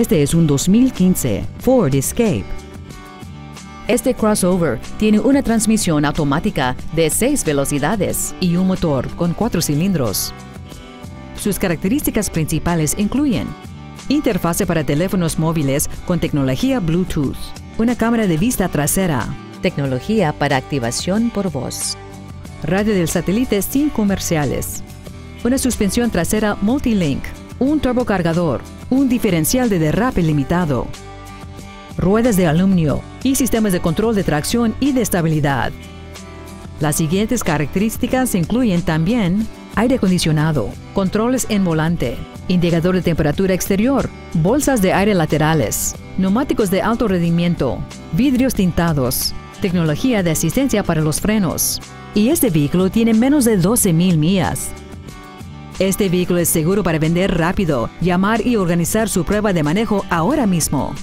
Este es un 2015 Ford Escape. Este crossover tiene una transmisión automática de 6 velocidades y un motor con 4 cilindros. Sus características principales incluyen interfase para teléfonos móviles con tecnología Bluetooth, una cámara de vista trasera, tecnología para activación por voz, radio del satélite sin comerciales, una suspensión trasera Multilink, un turbocargador, un diferencial de derrape limitado, ruedas de aluminio y sistemas de control de tracción y de estabilidad. Las siguientes características incluyen también aire acondicionado, controles en volante, indicador de temperatura exterior, bolsas de aire laterales, neumáticos de alto rendimiento, vidrios tintados, tecnología de asistencia para los frenos. Y este vehículo tiene menos de 12.000 millas. Este vehículo es seguro para vender rápido. Llamar y organizar su prueba de manejo ahora mismo.